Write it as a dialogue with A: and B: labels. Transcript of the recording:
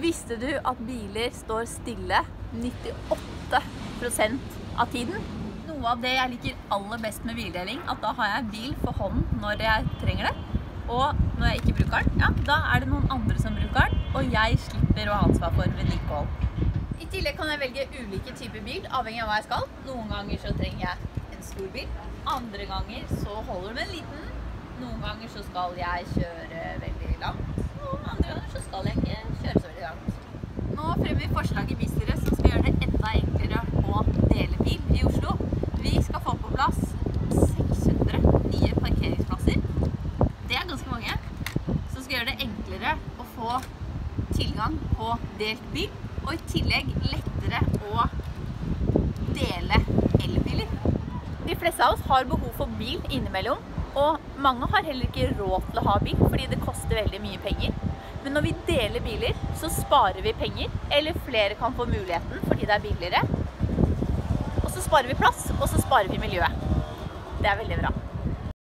A: Visste du at biler står stille 98% av tiden? Noe av det jeg liker aller best med bildeling, at da har jeg bil for hånden når jeg trenger det. Og når jeg ikke bruker den, ja, da er det noen andre som bruker den, og jeg slipper å ha ansvar for vedlikehold. I tillegg kan jeg velge ulike typer bil, avhengig av hva jeg skal. Noen ganger så trenger jeg en stor bil. Andre ganger så holder det med en liten. Noen ganger så skal jeg kjøre veldig langt, og andre ganger så skal jeg ikke kjøre så veldig langt. Nå fremmer vi forslag i bystyret som skal gjøre det enda enklere å dele bil i Oslo. Vi skal få på plass 600 nye parkeringsplasser. Det er ganske mange. Som skal gjøre det enklere å få tilgang på delt bil, og i tillegg lettere å dele elbiler. De fleste av oss har behov for bil innimellom, og mange har heller ikke råd til å ha bil fordi det koster veldig mye penger. Men når vi deler biler, så sparer vi penger, eller flere kan få muligheten fordi det er billigere. Og så sparer vi plass, og så sparer vi miljøet. Det er veldig bra.